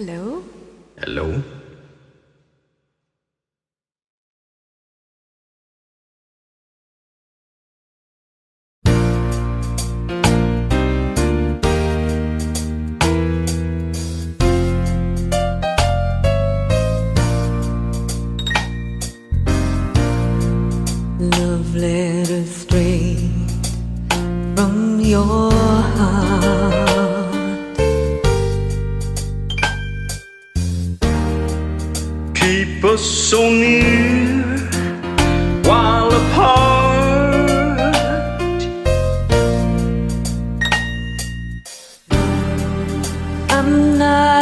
Hello? Hello? Love letter straight from your Keep us so near while apart. I'm not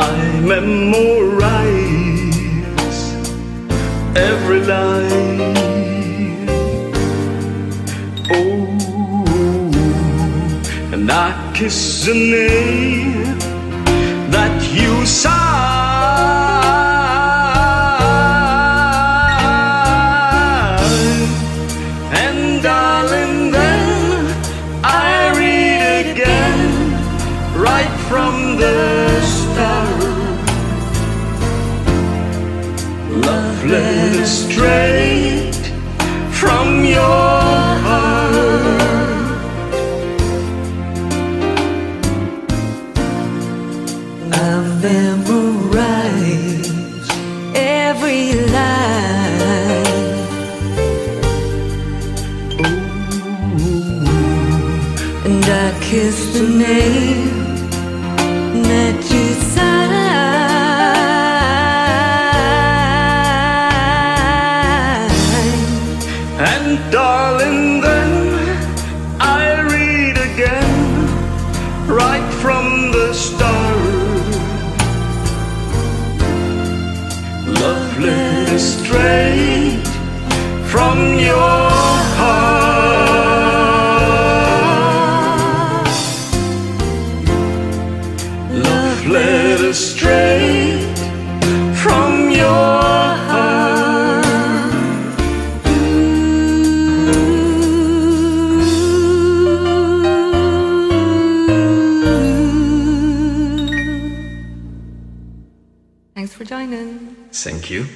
I memorize every line. Oh, and I kiss the name that you sign. And darling, then I read again right from the Love letter straight from your heart. I've memorized every line. And I kiss the name And darling, then I read again right from the start. Love letter straight from your heart. Love letter straight Thanks for joining. Thank you.